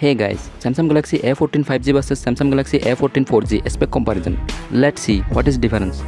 Hey guys, Samsung Galaxy A14 5G versus Samsung Galaxy A14 4G spec comparison. Let's see what is difference.